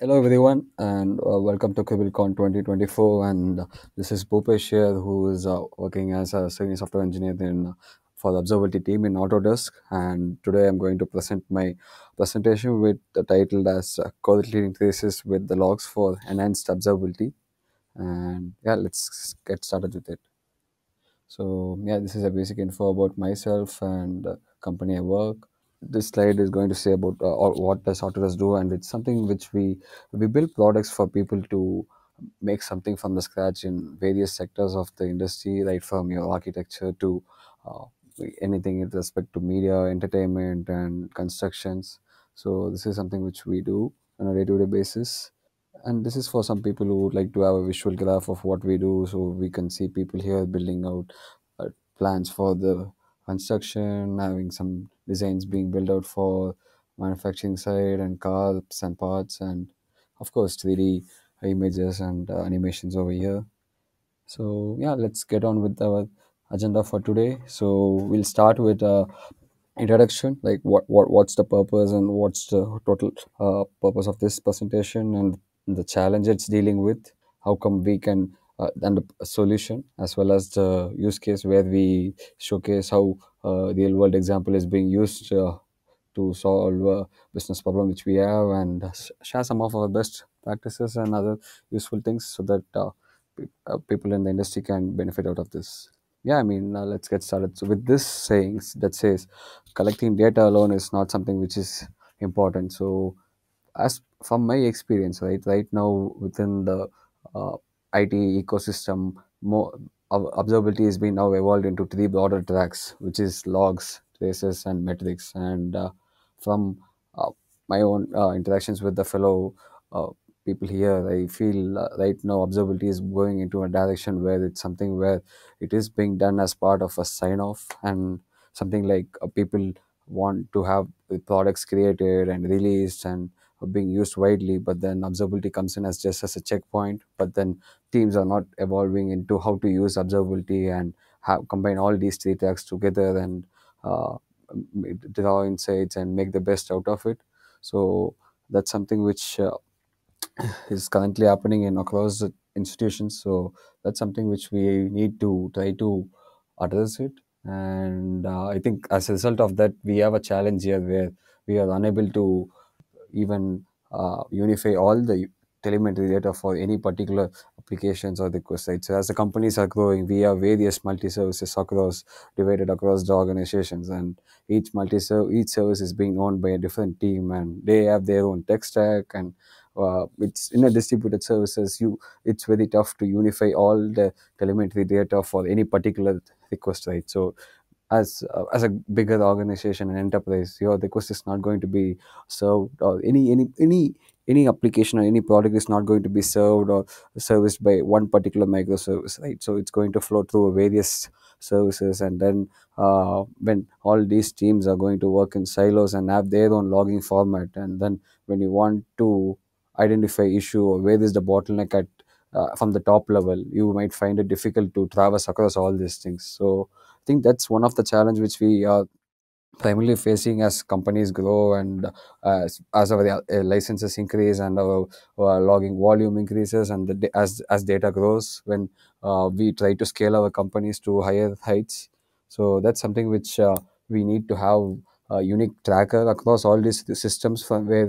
Hello everyone and uh, welcome to CriblCon 2024 and uh, this is Bhoopesh here who is uh, working as a senior software engineer in uh, for the observability team in Autodesk. And today I'm going to present my presentation with the title as uh, correlating traces with the logs for enhanced observability. And yeah let's get started with it. So yeah this is a basic info about myself and company I work this slide is going to say about uh, or what does Autodesk do, and it's something which we we build products for people to make something from the scratch in various sectors of the industry, right from your architecture to uh, anything with respect to media, entertainment, and constructions. So this is something which we do on a day-to-day basis and this is for some people who would like to have a visual graph of what we do so we can see people here building out uh, plans for the construction having some designs being built out for manufacturing side and cars and parts and of course 3d images and uh, animations over here. So yeah let's get on with our agenda for today. So we'll start with uh, introduction like what, what what's the purpose and what's the total uh, purpose of this presentation and the challenge it's dealing with. How come we can uh, and the solution as well as the use case where we showcase how uh, real world example is being used uh, to solve a business problem which we have and share some of our best practices and other useful things so that uh, uh, people in the industry can benefit out of this. Yeah i mean uh, let's get started. So with this sayings that says collecting data alone is not something which is important. So as from my experience right right now within the uh, it ecosystem more observability has been now evolved into three broader tracks which is logs traces and metrics. And uh, from uh, my own uh, interactions with the fellow uh, people here i feel uh, right now observability is going into a direction where it's something where it is being done as part of a sign off and something like people want to have the products created and released and being used widely but then observability comes in as just as a checkpoint. But then teams are not evolving into how to use observability and have combine all these three tags together and uh, draw insights and make the best out of it. So that's something which uh, is currently happening in across institutions. So that's something which we need to try to address it. And uh, i think as a result of that we have a challenge here where we are unable to even uh, unify all the telemetry data for any particular applications or the request right so as the companies are growing we have various multi-services across divided across the organizations and each multi each service is being owned by a different team and they have their own tech stack and uh, it's in a distributed services you it's very tough to unify all the telemetry data for any particular request right? So as uh, as a bigger organization and enterprise your request is not going to be served or any any any any application or any product is not going to be served or serviced by one particular microservice right? So it's going to flow through various services and then uh, when all these teams are going to work in silos and have their own logging format and then when you want to identify issue or where is the bottleneck at uh, from the top level you might find it difficult to traverse across all these things. So think that's one of the challenge which we are primarily facing as companies grow and uh, as, our uh, licenses increase and our, our logging volume increases and the, as as data grows when uh, we try to scale our companies to higher heights. So that's something which uh, we need to have a unique tracker across all these systems from where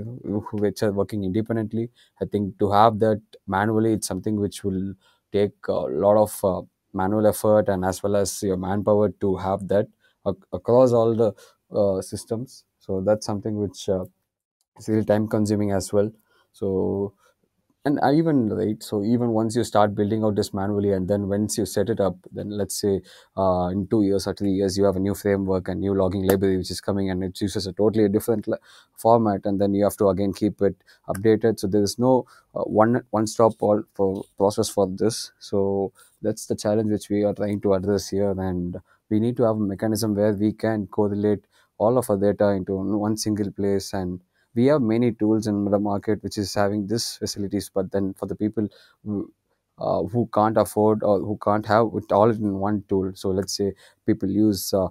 which are working independently. I think to have that manually it's something which will take a lot of uh, manual effort and as well as your manpower to have that ac- across all the uh, systems. So that's something which uh, is really time consuming as well. So and even right so even once you start building out this manually and then once you set it up then let's say uh, in two years or three years you have a new framework and new logging library which is coming and it uses a totally different format and then you have to again keep it updated. So there is no uh, one one stop all for process for this. So that's the challenge which we are trying to address here and we need to have a mechanism where we can correlate all of our data into one single place and we have many tools in the market which is having this facilities but then for the people who, uh, who can't afford or who can't have it all in one tool. So let's say people use uh,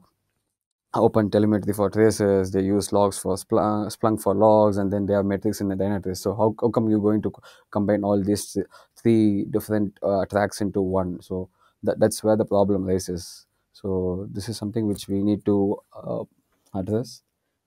open telemetry for traces they use logs for splunk, for logs and then they have metrics in the dynatrace so how, how come you're going to combine all these three different uh, tracks into one? So that, that's where the problem rises so this is something which we need to uh, address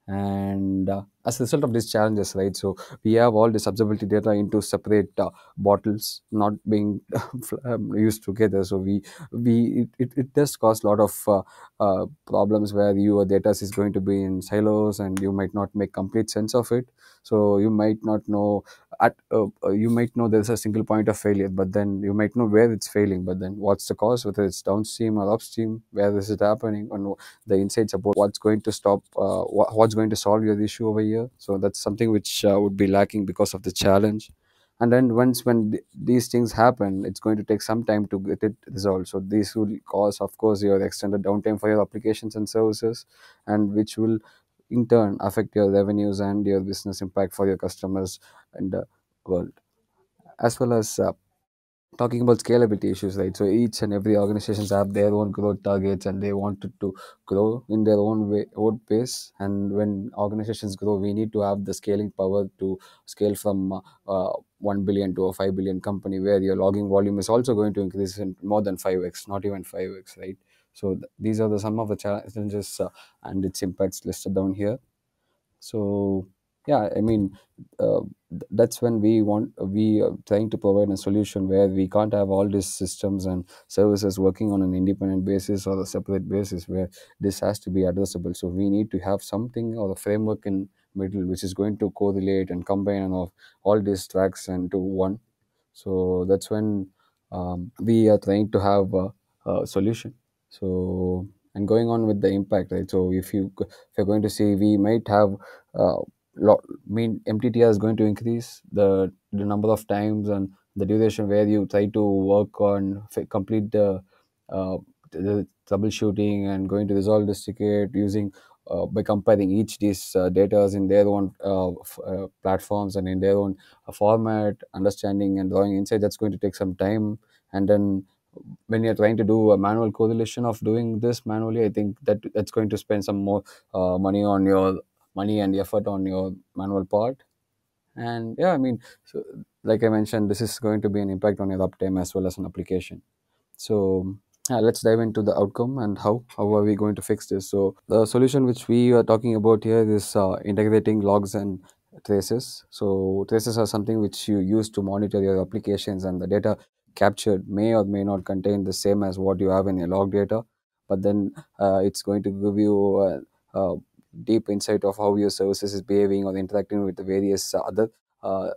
and uh, as a result of these challenges right so we have all this observability data into separate uh, bottles not being um, used together. So we we it, it, it does cause a lot of uh, uh, problems where your data is going to be in silos and you might not make complete sense of it. So you might not know at uh, uh, you might know there's a single point of failure but then you might know where it's failing but then what's the cause whether it's downstream or upstream where is it happening and the insights about what's going to stop uh, wha- what's going to solve your issue over here. So that's something which would be lacking because of the challenge. And then once when th- these things happen it's going to take some time to get it resolved. So this will cause of course your extended downtime for your applications and services and which will in turn affect your revenues and your business impact for your customers and the world. As well as uh, talking about scalability issues right? So each and every organizations have their own growth targets and they wanted to grow in their own way own pace. And when organizations grow we need to have the scaling power to scale from uh, uh, 1 billion to a 5 billion company where your logging volume is also going to increase in more than 5x not even 5x right so th- these are the some of the challenges uh, and its impacts listed down here. So yeah i mean uh, th- that's when we want we are trying to provide a solution where we can't have all these systems and services working on an independent basis or a separate basis where this has to be addressable. So we need to have something or a framework in middle which is going to correlate and combine all, all these tracks into one. So that's when um, we are trying to have a, a solution so and going on with the impact right? So if you if you're going to see we might have uh, lot mean mttr is going to increase the the number of times and the duration where you try to work on complete the uh, the troubleshooting and going to resolve this ticket using uh, by comparing each these uh, data in their own uh, uh, platforms and in their own uh, format understanding and drawing insight that's going to take some time. And then when you're trying to do a manual correlation of doing this manually i think that that's going to spend some more uh, money on your money and effort on your manual part. And yeah i mean so like i mentioned this is going to be an impact on your uptime as well as an application. So yeah, let's dive into the outcome and how how are we going to fix this? So the solution which we are talking about here is uh, integrating logs and traces. So traces are something which you use to monitor your applications and the data captured may or may not contain the same as what you have in your log data but then uh, it's going to give you a, a deep insight of how your services is behaving or interacting with the various other uh,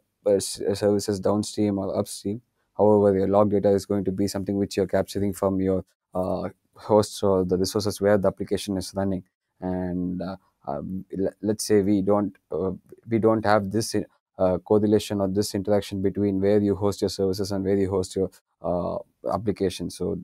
services downstream or upstream However, your log data is going to be something which you're capturing from your uh, hosts or the resources where the application is running. And uh, um, let's say we don't uh, we don't have this uh, correlation or this interaction between where you host your services and where you host your uh, application. So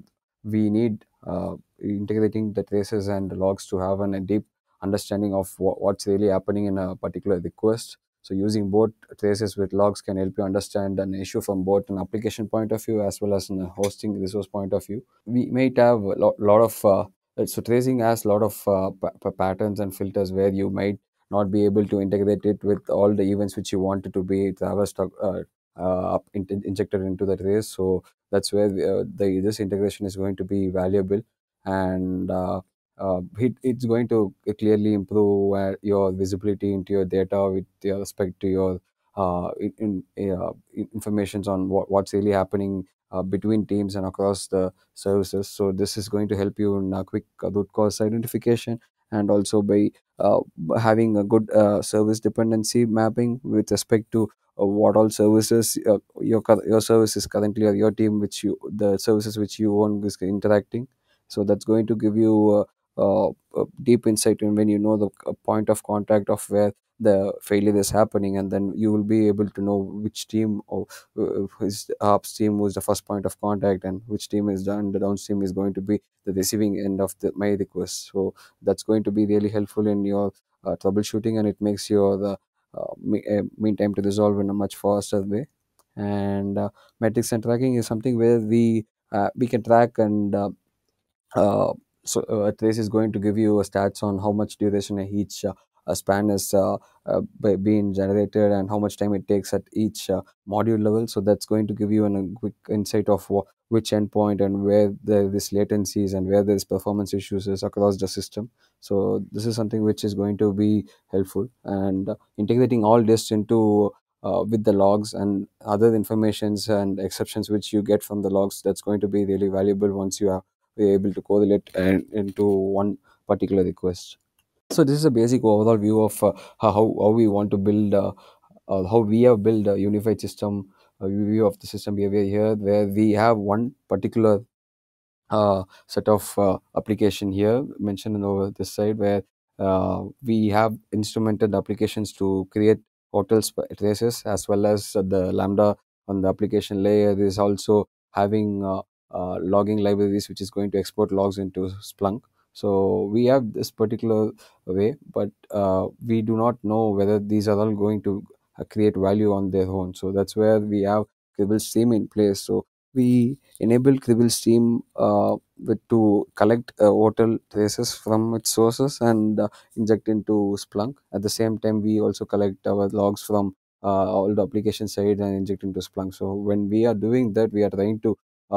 we need uh, integrating the traces and logs to have an, a deep understanding of wha- what's really happening in a particular request so using both traces with logs can help you understand an issue from both an application point of view as well as in a hosting resource point of view. We might have a lot, lot of uh, so tracing has a lot of uh, pa- pa- patterns and filters where you might not be able to integrate it with all the events which you wanted to be traversed uh, uh, in, injected into the trace. So that's where uh, the this integration is going to be valuable and uh, uh, it, it's going to clearly improve uh, your visibility into your data with respect to your uh, in, in, informations on what, what's really happening between teams and across the services. So this is going to help you in a quick root cause identification and also by uh, having a good uh, service dependency mapping with respect to uh, what all services uh, your your service is currently or your team which you the services which you own is interacting. So that's going to give you uh, uh, uh, deep insight in when you know the point of contact of where the failure is happening and then you will be able to know which team or uh, is the upstream was the first point of contact and which team is done the downstream is going to be the receiving end of the my request. So that's going to be really helpful in your uh, troubleshooting and it makes your the uh, uh, mean time to resolve in a much faster way. And uh, metrics and tracking is something where we uh, we can track and uh, uh, so uh, trace is going to give you a stats on how much duration each uh, uh, span is uh, uh, being generated and how much time it takes at each uh, module level. So that's going to give you an, a quick insight of wh- which endpoint and where there is latencies and where there is performance issues is across the system. So this is something which is going to be helpful. And integrating all this into uh, with the logs and other informations and exceptions which you get from the logs that's going to be really valuable once you are able to correlate and into one particular request so this is a basic overall view of uh, how, how we want to build uh, uh, how we have built a unified system a view of the system behavior here where we have one particular uh, set of uh, application here mentioned over this side where uh, we have instrumented applications to create OTel traces as well as the lambda on the application layer. Is also having logging libraries which is going to export logs into splunk so we have this particular way but uh, we do not know whether these are all going to uh, create value on their own so that's where we have Cribl stream in place so we enable Cribl Stream uh, with to collect uh, OTel traces from its sources and uh, inject into Splunk. At the same time, we also collect our logs from uh, all the application side and inject into Splunk. So when we are doing that, we are trying to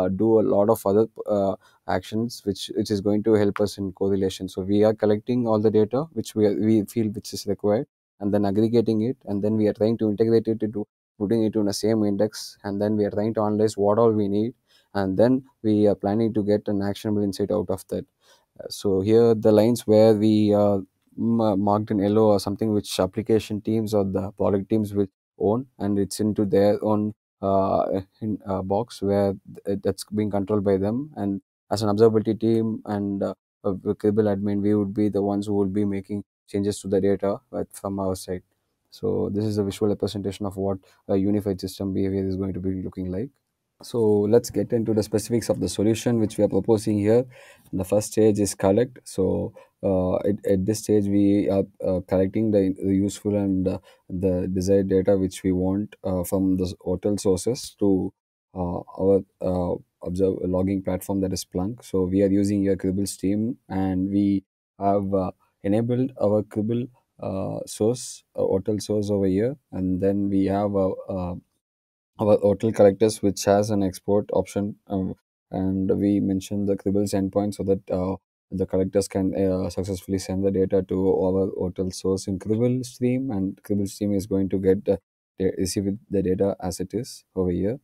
do a lot of other uh, actions, which which is going to help us in correlation. So we are collecting all the data which we are, we feel which is required, and then aggregating it, and then we are trying to integrate it into putting it in the same index and then we are trying to analyze what all we need and then we are planning to get an actionable insight out of that Uh, so here the lines where we uh, ma- marked in yellow or something which application teams or the product teams will own and it's into their own uh, in, uh, box where that's being controlled by them and as an observability team and uh, a Cribl admin we would be the ones who would be making changes to the data uh, from our side so this is a visual representation of what a unified system behavior is going to be looking like. So let's get into the specifics of the solution which we are proposing here. The first stage is collect. So uh, at, at this stage we are uh, collecting the, the useful and uh, the desired data which we want uh, from the OTel sources to uh, our uh, observe logging platform that is Splunk. So we are using your Cribl Stream and we have uh, enabled our Cribl uh, source, uh, OTel source over here, and then we have a, a our OTel collectors which has an export option um, and we mentioned the Cribl's endpoint so that uh, the collectors can uh, successfully send the data to our OTel source in Cribl stream and Cribl stream is going to get the, receive the data as it is over here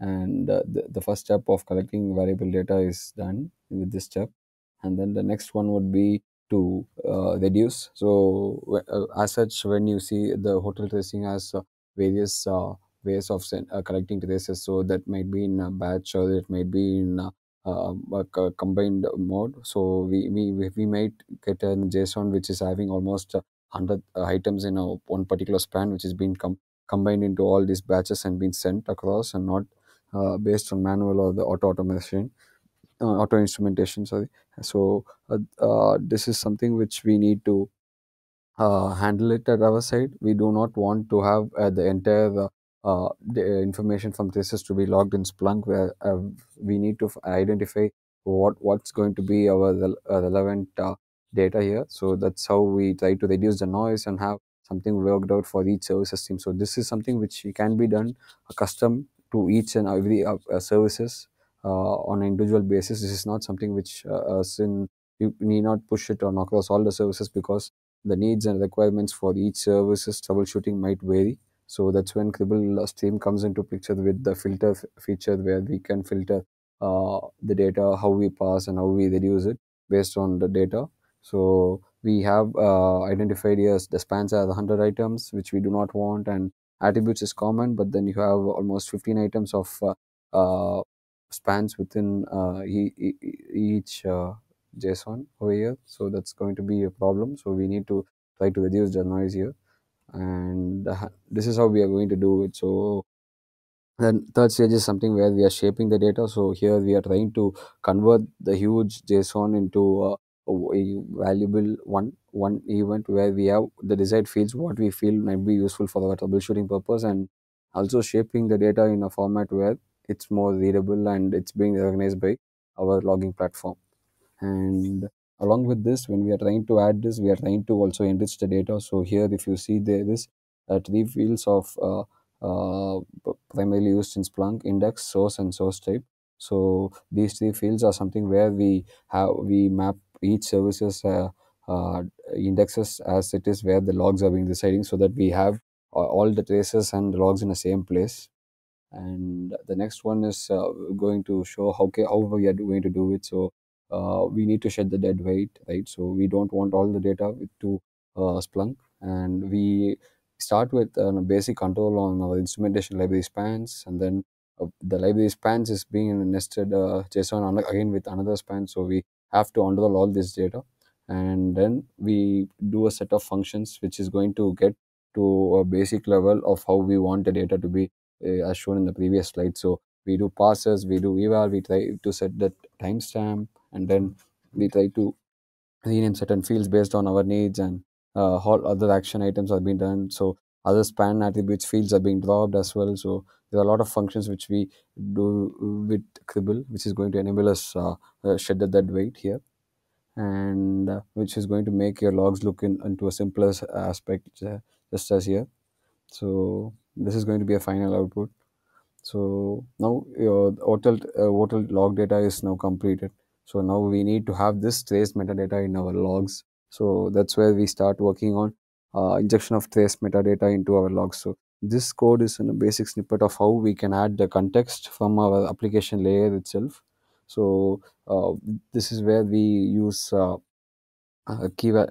and uh, the, the first step of collecting variable data is done with this step and then the next one would be to uh, reduce so uh, as such when you see the OTel tracing has uh, various uh, ways of uh, collecting traces. So that might be in a batch or it might be in uh, a combined mode. So we, we we might get a JSON which is having almost uh, 100 uh, items in a one particular span, which is being com- combined into all these batches and being sent across and not uh, based on manual or the auto automation uh, auto instrumentation sorry so uh, uh, this is something which we need to handle it at our side. We do not want to have the entire uh, uh, the information from this is to be logged in Splunk, where uh, we need to identify what what's going to be our uh, relevant uh, data here. So that's how we try to reduce the noise and have something worked out for each service system. So this is something which can be done uh, custom to each and every uh, uh, services uh, on an individual basis. This is not something which uh, us in you need not push it on across all the services because the needs and requirements for each services troubleshooting might vary. So that's when Cribl Stream comes into picture with the filter feature where we can filter uh, the data, how we pass and how we reduce it based on the data. So we have uh, identified yes the spans are 100 items which we do not want and attributes is common but then you have almost 15 items of uh, uh, spans within uh, e- e- each uh, JSON over here. So that's going to be a problem. So we need to try to reduce the noise here. And uh, this is how we are going to do it. So then third stage is something where we are shaping the data. So here we are trying to convert the huge JSON into a, a valuable one one event where we have the desired fields what we feel might be useful for our troubleshooting purpose and also shaping the data in a format where it's more readable and it's being recognized by our logging platform. and along with this when we are trying to add this we are trying to also enrich the data. So here if you see there is uh, three fields of uh, uh, primarily used in splunk index source and source type. So these three fields are something where we have we map each services uh, uh, indexes as it is where the logs are being residing so that we have uh, all the traces and logs in the same place. And the next one is going to show how how we are going to do it. So uh, we need to shed the dead weight right? So we don't want all the data to uh, splunk. And we start with uh, a basic control on our instrumentation library spans. And then uh, the library spans is being nested uh, json on, again with another span. So we have to unroll all this data. And then we do a set of functions which is going to get to a basic level of how we want the data to be uh, as shown in the previous slide. So we do passes, we do eval, we try to set the timestamp, and then we try to rename certain fields based on our needs, and uh, all other action items are being done. So other span attributes fields are being dropped as well. So there are a lot of functions which we do with Cribl, which is going to enable us uh, uh, shed that weight here, and uh, which is going to make your logs look in, into a simpler aspect, uh, just as here. So this is going to be a final output so now your OTel uh, OTel log data is now completed so now we need to have this trace metadata in our logs. So that's where we start working on uh, injection of trace metadata into our logs. So this code is in a basic snippet of how we can add the context from our application layer itself. So uh, this is where we use uh, uh, key uh,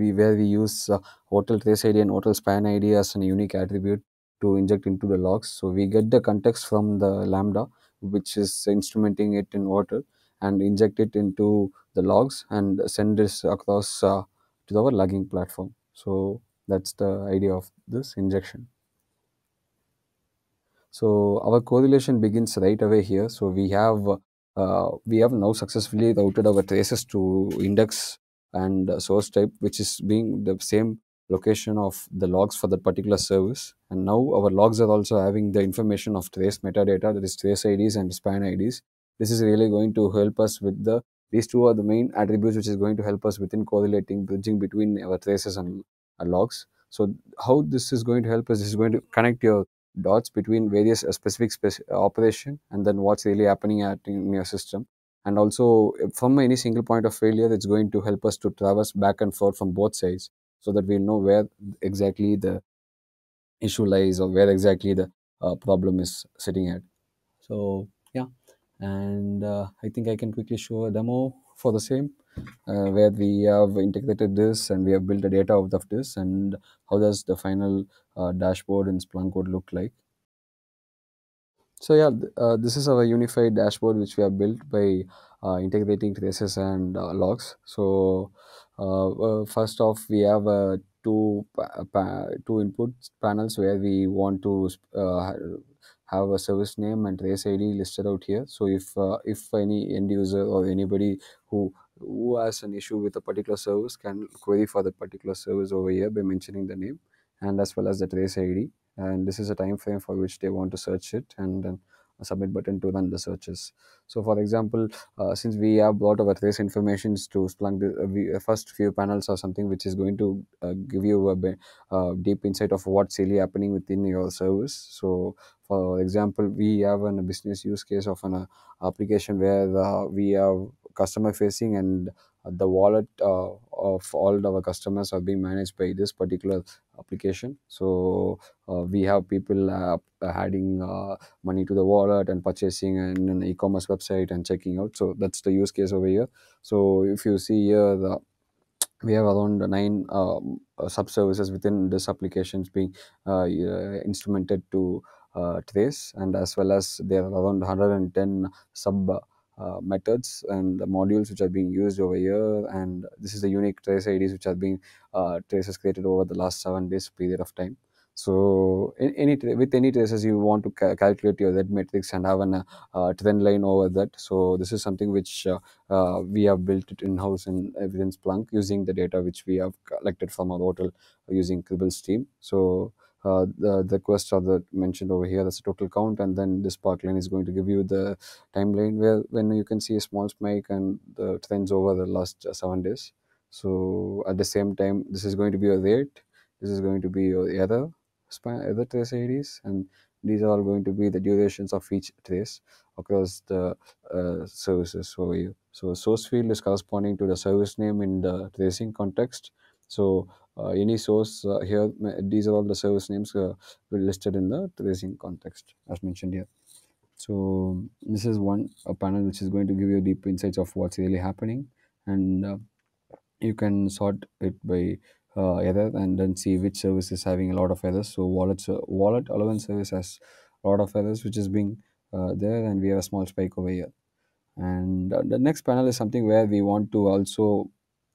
we where we use uh, OTel trace ID and OTel span ID as a unique attribute to inject into the logs. So we get the context from the lambda, which is instrumenting it in OTel, and inject it into the logs and send this across uh, to our logging platform. So that's the idea of this injection. So our correlation begins right away here. So we have uh, we have now successfully routed our traces to index and source type, which is being the same location of the logs for that particular service. And now our logs are also having the information of trace metadata, that is trace IDs and span IDs. This is really going to help us with the these two are the main attributes which is going to help us within correlating, bridging between our traces and, and logs. So how this is going to help us this is going to connect your dots between various uh, specific spec- operation and then what's really happening at in your system and also uh, from any single point of failure it's going to help us to traverse back and forth from both sides so that we know where exactly the issue lies or where exactly the uh, problem is sitting at so and uh, i think i can quickly show a demo for the same uh, where we have integrated this and we have built the data out of this and how does the final uh, dashboard in splunk would look like So yeah, th- uh, this is our unified dashboard which we have built by uh, integrating traces and uh, logs. So first off, we have two two input panels where we want to have a service name and trace ID listed out here. So if uh, if any end user or anybody who who has an issue with a particular service can query for that particular service over here by mentioning the name and as well as the trace ID and this is a time frame for which they want to search it and then submit button to run the searches. So for example uh, since we have brought our trace informations to splunk the uh, uh, first few panels or something which is going to uh, give you a uh, deep insight of what's really happening within your service. So for example we have a business use case of an application where we have customer facing and the wallet uh, of all our customers are being managed by this particular application. So uh, we have people uh, adding uh, money to the wallet and purchasing in an e-commerce website and checking out. So that's the use case over here. So if you see here the we have around nine um, uh, sub services within this applications being uh, instrumented to trace. And as well as there are around 110 sub uh, methods and the modules which are being used over here. And this is the unique trace IDs which are being uh, traces created over the last seven days period of time. So in, any with any traces you want to ca- calculate your z matrix and have an uh, trend line over that. So this is something which uh, uh, we have built it in-house in evidence Splunk using the data which we have collected from our OTel using Cribl Stream. So uh, the, the requests are the mentioned over here that's a total count and then this part line is going to give you the timeline where when you can see a small spike and the trends over the last uh, seven days. So at the same time this is going to be a rate this is going to be your error span other trace IDs and these are all going to be the durations of each trace across the uh, services over here. So source field is corresponding to the service name in the tracing context. So any source uh, here these are all the service names uh, listed in the tracing context as mentioned here. So this is one a panel which is going to give you deep insights of what's really happening and uh, you can sort it by uh, and then see which service is having a lot of errors so wallet wallet allowance service has a lot of errors which is being uh, there and we have a small spike over here. And uh, the next panel is something where we want to also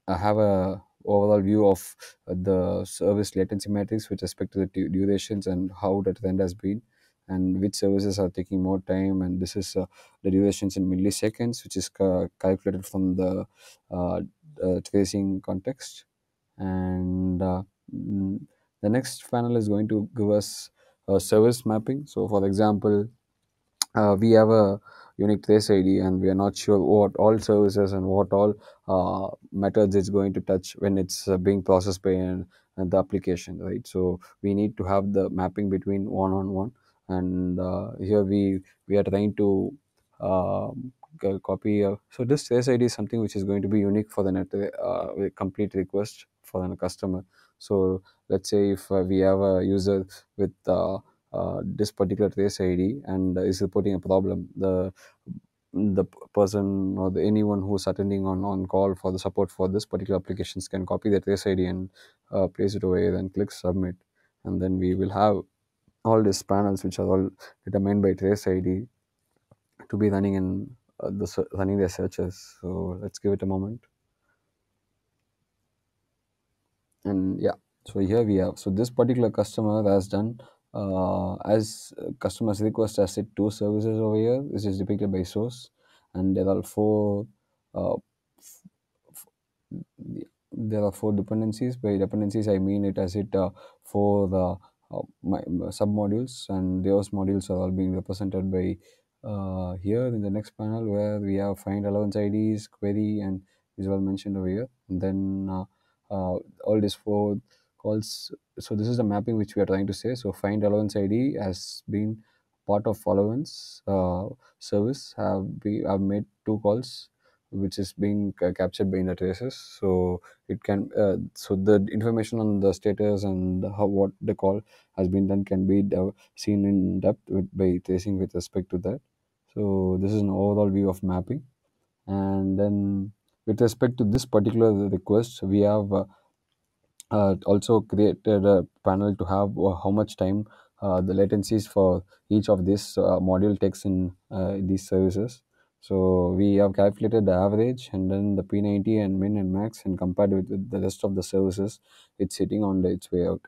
uh, have a overall view of uh, the service latency matrix with respect to the du- durations and how that trend has been and which services are taking more time and this is uh, the durations in milliseconds which is ca- calculated from the uh, uh, tracing context. And uh, mm, the next panel is going to give us a service mapping. So for example uh, we have a unique trace ID and we are not sure what all services and what all uh, methods it's going to touch when it's uh, being processed by an, an the application, right? So we need to have the mapping between one on one, and uh, here we we are trying to um, copy. Uh, so this trace ID is something which is going to be unique for the net uh, complete request for the customer. So let's say if uh, we have a user with uh, this particular trace ID and is reporting a problem, the the person or the, anyone who's attending on, on call for the support for this particular applications can copy that trace ID and uh, place it away, then click submit, and then we will have all these panels which are all determined by trace ID to be running in uh, the running their searches. So let's give it a moment. and yeah so here we have so this particular customer has done uh, as uh, customers request has set two services over here this is depicted by source and there are four uh, there are four dependencies. By dependencies i mean it has it uh, for the uh, my, my sub modules and those modules are all being represented by uh, here in the next panel where we have find allowance ids query and is well mentioned over here. And then uh, uh, all these four calls. So this is the mapping which we are trying to say. So find allowance id has been part of allowance uh, service have we have made two calls which is being captured by the traces so it can uh, so the information on the status and how what the call has been done can be seen in depth with, by tracing with respect to that. So this is an overall view of mapping. And then with respect to this particular request we have uh, uh, also created a panel to have uh, how much time uh, the latencies for each of this uh, module takes in these services. So we have calculated the average and then the P90 and min and max and compared with, with the rest of the services, it's sitting on the, its way out.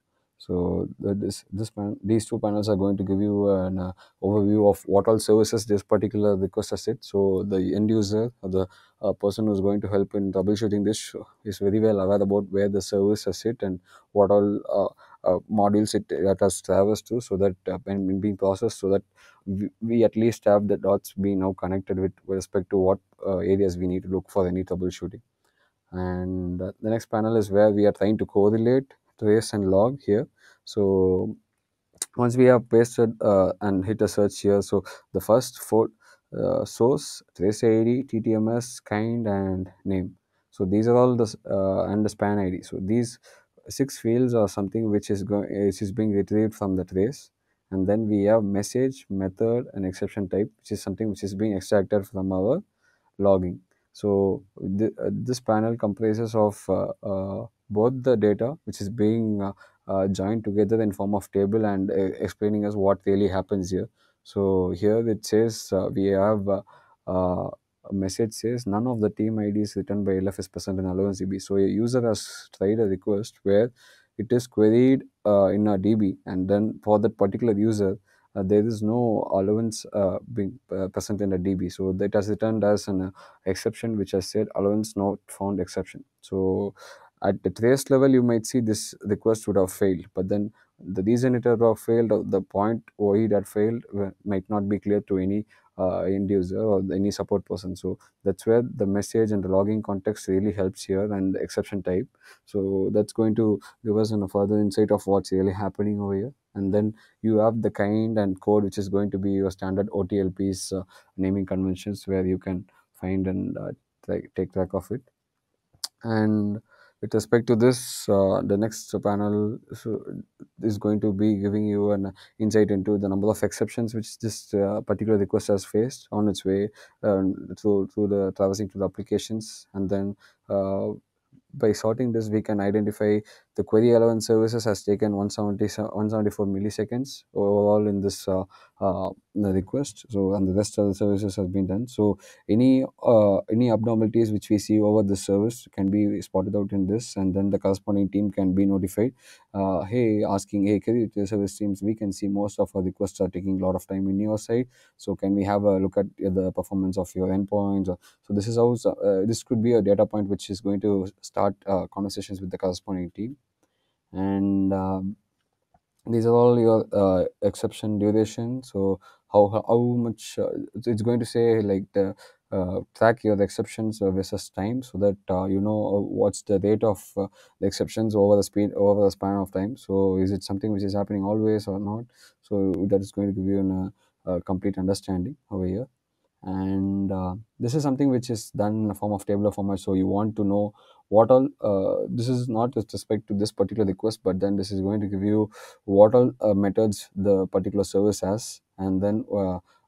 So this this pan, these two panels are going to give you an uh, overview of what all services this particular request has set. So the end user or the uh, person who's going to help in troubleshooting this is very well aware about where the service has sit and what all uh, uh, modules it, it has traversed to so that uh, when being processed so that we, we at least have the dots being now connected with, with respect to what uh, areas we need to look for any troubleshooting and uh, the next panel is where we are trying to correlate trace and log here. So once we have pasted uh, and hit a search here so the first four uh, source trace id ttms kind and name. So these are all the uh, and the span id so these six fields are something which is going which is being retrieved from the trace. And then we have message method and exception type which is something which is being extracted from our logging. So th- uh, this panel comprises of uh, uh, both the data which is being uh, uh, joined together in form of table and uh, explaining us what really happens here. So here it says we have a message says none of the team IDs written by LF present in allowance DB. So a user has tried a request where it is queried uh, in a DB and then for that particular user uh, there is no allowance uh, being present in a DB. So that has returned as an exception which has said allowance not found exception. So at the trace level, you might see this request would have failed, but then the reason it had failed or the point why it had failed uh, might not be clear to any uh, end user or any support person. So that's where the message and the logging context really helps here and the exception type. So that's going to give us a further insight of what's really happening over here. And then you have the kind and code which is going to be your standard otlps uh, naming conventions where you can find and uh, take track of it. And with respect to this uh, the next panel is going to be giving you an insight into the number of exceptions which this uh, particular request has faced on its way um, through through the traversing to the applications. And then uh, by sorting this, we can identify the query relevant services has taken 170, 174 milliseconds overall in this uh, uh, request. So, and the rest of the services has been done. So, any uh, any abnormalities which we see over the service can be spotted out in this, and then the corresponding team can be notified. Uh, hey, asking, hey, query service teams, we can see most of our requests are taking a lot of time in your side. So, can we have a look at the performance of your endpoints? So, this is how uh, this could be a data point which is going to start uh, conversations with the corresponding team and um, these are all your uh, exception duration. So how how, much uh, it's going to say like the uh, track your exceptions versus time so that uh, you know uh, what's the rate of uh, the exceptions over the speed over the span of time. So is it something which is happening always or not? So that is going to give you an, a complete understanding over here. And uh, this is something which is done in a form of tabular format. So you want to know what all uh, this is not with respect to this particular request but then this is going to give you what all uh, methods the particular service has and then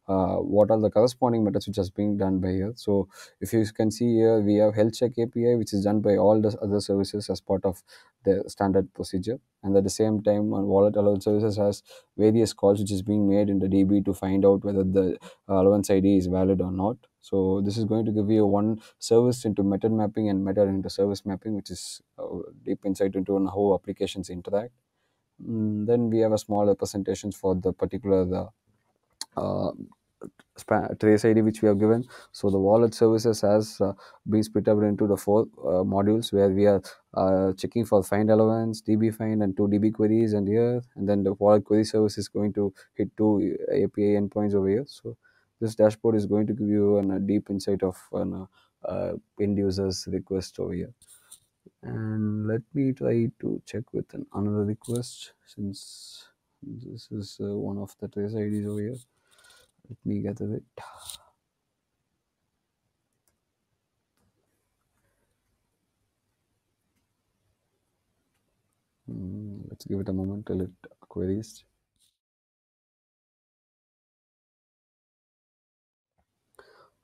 uh, uh, what are the corresponding methods which is being done by here. So if you can see here we have health check api which is done by all the other services as part of the standard procedure. And at the same time wallet alone services has various calls which is being made in the db to find out whether the allowance id is valid or not. So this is going to give you one service into method mapping and method into service mapping which is uh, deep insight into how applications interact. Mm, then we have a small representations for the particular the uh, trace id which we have given. So the wallet services has uh, been split up into the four uh, modules where we are uh, checking for find allowance db find and two db queries and here. And then the wallet query service is going to hit two api endpoints over here. So this dashboard is going to give you an, a deep insight of an uh, end users request over here. And let me try to check with an, another request since this is uh, one of the trace ids over here let me gather it mm, let's give it a moment till it queries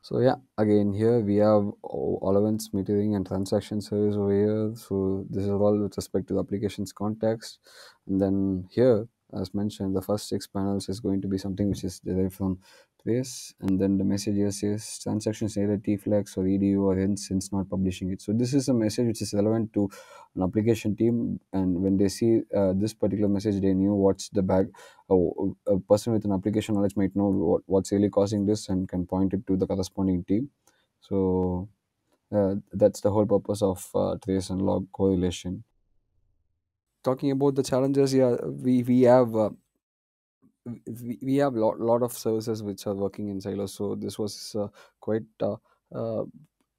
So yeah, again here we have allowance metering and transaction service over here. So this is all with respect to the application's context. And then here, as mentioned, the first six panels is going to be something which is derived from trace. And then the message here says transactions either tflex or edu or hence since not publishing it. So this is a message which is relevant to an application team. And when they see uh, this particular message, they knew what's the back a, a person with an application knowledge might know what, what's really causing this and can point it to the corresponding team so uh, that's the whole purpose of uh, trace and log correlation talking about the challenges yeah we we have uh, we, we have lot, lot of services which are working in silos so this was uh, quite uh, uh,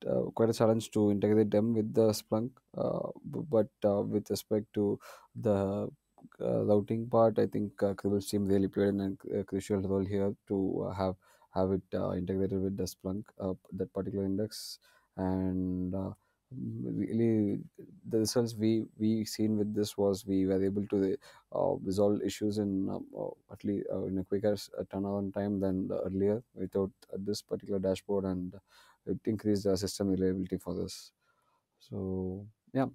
uh, quite a challenge to integrate them with the Splunk. Uh, but uh, with respect to the uh, routing part, I think uh, Cribl's team really played an, a crucial role here to uh, have have it uh, integrated with the Splunk uh, that particular index and. Uh, really the results we we seen with this was we were able to uh, resolve issues in um, uh, at least uh, in a quicker uh, turnaround time than earlier without uh, this particular dashboard and it increased the system reliability for this. So yeah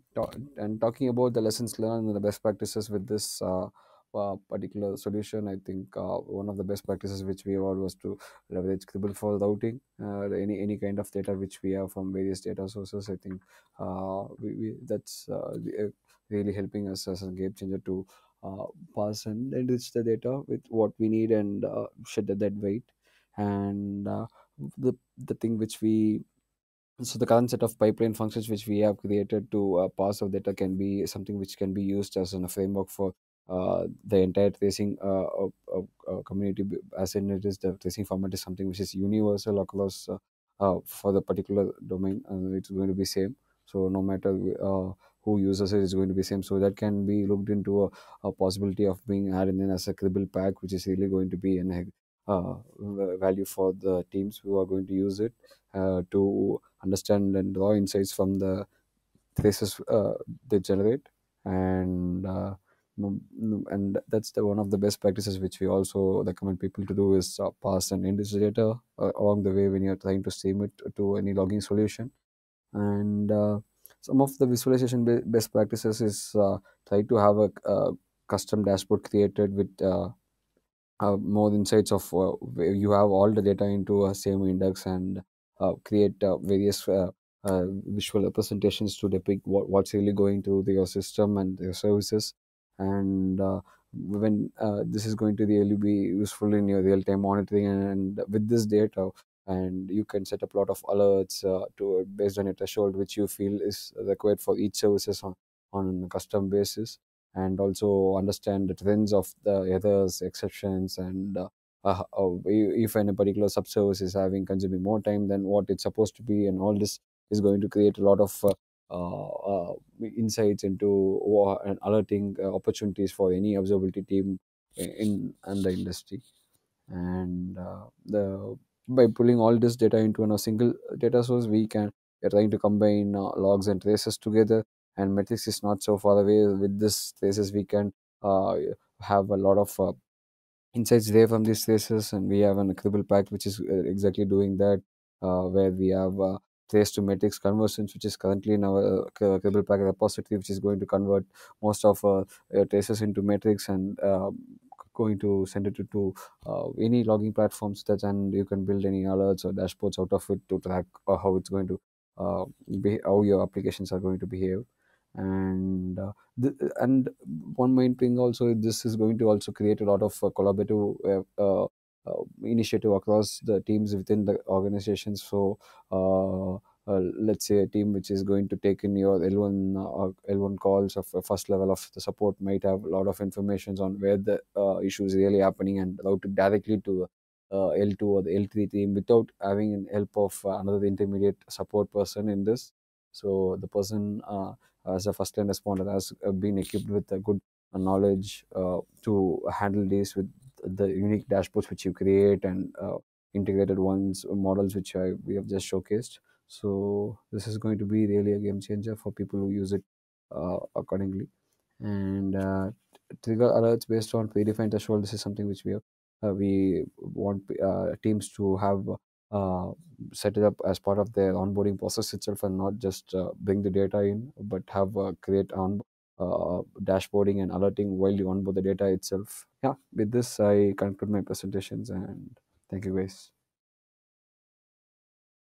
and talking about the lessons learned and the best practices with this uh, uh, particular solution i think uh, one of the best practices which we have was to leverage Cribl for routing uh, any any kind of data which we have from various data sources i think uh, we, we that's really helping us as a game changer to pass and enrich the data with what we need and shed dead weight. And the the thing which we so the current set of pipeline functions which we have created to uh, pass of data can be something which can be used as a framework for the entire tracing uh, uh, uh, uh, community as in it is the tracing format is something which is universal across uh, uh, for the particular domain and it's going to be same. So no matter uh, who uses it is going to be same. So that can be looked into a, a possibility of being added in as a Cribl pack which is really going to be an uh, value for the teams who are going to use it uh, to understand and draw insights from the traces uh, they generate. And uh, and that's the one of the best practices which we also recommend people to do is uh, pass an index data uh, along the way when you're trying to stream it to any logging solution. And uh, some of the visualization be- best practices is uh, try to have a, a custom dashboard created with uh, uh, more insights of you have all the data into a same index and create various visual representations to depict what, what's really going through your system and your services and uh, when uh, this is going to really be useful in your real-time monitoring and, with this data and you can set up a lot of alerts uh, to based on a threshold which you feel is required for each services on, on a custom basis. And also understand the trends of the errors, exceptions, and uh, uh, if any particular subservice is having consuming more time than what it's supposed to be, and all this is going to create a lot of insights into and alerting uh, opportunities for any observability team in, in the industry. And uh, the by pulling all this data into a single data source we can we're trying to combine uh, logs and traces together and metrics is not so far away. With this traces we can uh, have a lot of uh, insights there from these traces and we have an Cribl pack which is uh, exactly doing that uh, where we have trace to metrics conversions which is currently in our uh, Cri- Cribl pack repository which is going to convert most of uh, traces into metrics and uh, going to send it to, to uh, any logging platforms that and you can build any alerts or dashboards out of it to track uh, how it's going to uh, be how your applications are going to behave. And uh, th- and one main thing also this is going to also create a lot of uh, collaborative uh, uh, initiative across the teams within the organizations so uh, uh, let's say a team which is going to take in your L1 uh, L1 calls of first level of the support might have a lot of information on where the uh, issue is really happening and route it directly to uh, L2 or the L3 team without having an help of uh, another intermediate support person in this. So the person uh, as a first line responder has uh, been equipped with a good uh, knowledge uh, to handle this with the unique dashboards which you create and uh, integrated ones uh, models which I, we have just showcased. So this is going to be really a game changer for people who use it uh, accordingly. And uh, trigger alerts based on predefined threshold this is something which we have uh, we want uh, teams to have uh, set it up as part of their onboarding process itself and not just bring the data in but have create on uh, dashboarding and alerting while you onboard the data itself. Yeah with this i conclude my presentations and thank you guys